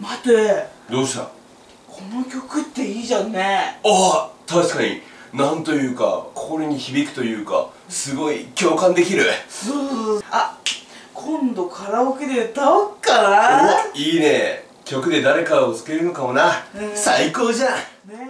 待て。どうした？この曲っていいじゃんね。ああ確かに。なんというか心に響くというかすごい共感できる。そうあ今度カラオケで歌おっかうな。わいいね。曲で誰かを救えるのかもな、うん。最高じゃん。ね「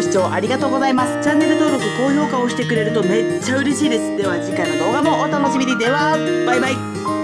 ご視聴ありがとうございます。チャンネル登録高評価をしてくれるとめっちゃ嬉しいです。では次回の動画もお楽しみに。ではバイバイ。